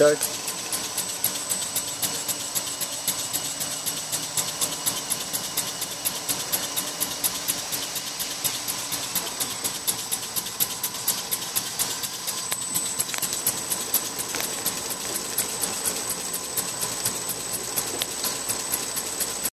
Okay.